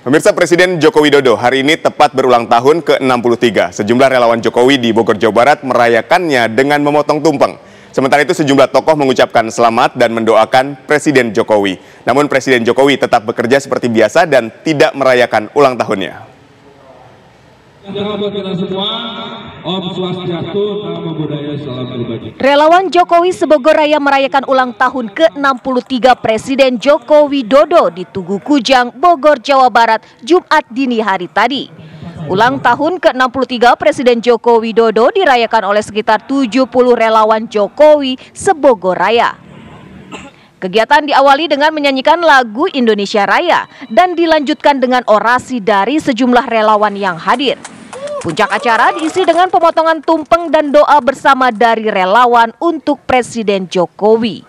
Pemirsa Presiden Joko Widodo hari ini tepat berulang tahun ke-63. Sejumlah relawan Jokowi di Bogor, Jawa Barat merayakannya dengan memotong tumpeng. Sementara itu sejumlah tokoh mengucapkan selamat dan mendoakan Presiden Jokowi. Namun Presiden Jokowi tetap bekerja seperti biasa dan tidak merayakan ulang tahunnya. Relawan Jokowi Sebogor Raya merayakan ulang tahun ke-63 Presiden Joko Widodo di Tugu Kujang, Bogor, Jawa Barat, Jumat dini hari tadi. Ulang tahun ke-63 Presiden Joko Widodo dirayakan oleh sekitar 70 relawan Jokowi Sebogor Raya. Kegiatan diawali dengan menyanyikan lagu Indonesia Raya dan dilanjutkan dengan orasi dari sejumlah relawan yang hadir. Puncak acara diisi dengan pemotongan tumpeng dan doa bersama dari relawan untuk Presiden Jokowi.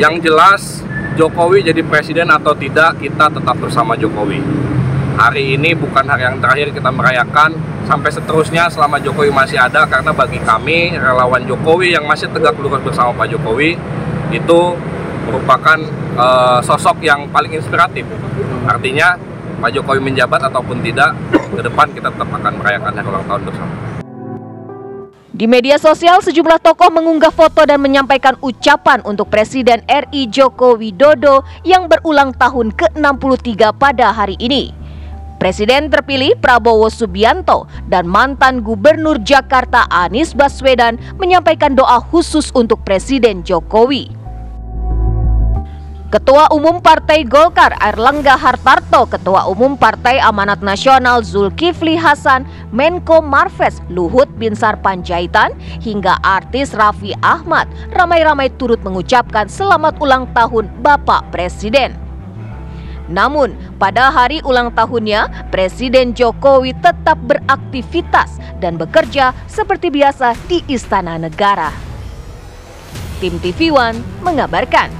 Yang jelas Jokowi jadi presiden atau tidak kita tetap bersama Jokowi. Hari ini bukan hari yang terakhir kita merayakan sampai seterusnya selama Jokowi masih ada karena bagi kami relawan Jokowi yang masih tegak lurus bersama Pak Jokowi itu merupakan uh, sosok yang paling inspiratif. Artinya Pak Jokowi menjabat ataupun tidak, ke depan kita tetap akan merayakan hari ulang tahun bersama. Di media sosial, sejumlah tokoh mengunggah foto dan menyampaikan ucapan untuk Presiden RI Joko Widodo yang berulang tahun ke-63 pada hari ini. Presiden terpilih Prabowo Subianto dan mantan Gubernur Jakarta Anies Baswedan menyampaikan doa khusus untuk Presiden Jokowi. Ketua Umum Partai Golkar Erlangga Hartarto, Ketua Umum Partai Amanat Nasional Zulkifli Hasan, Menko Marves Luhut Binsar Panjaitan, hingga artis Raffi Ahmad ramai-ramai turut mengucapkan selamat ulang tahun Bapak Presiden. Namun, pada hari ulang tahunnya, Presiden Jokowi tetap beraktivitas dan bekerja seperti biasa di Istana Negara. Tim TV One mengabarkan.